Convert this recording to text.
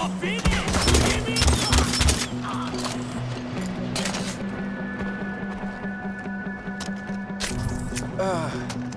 You're Ah.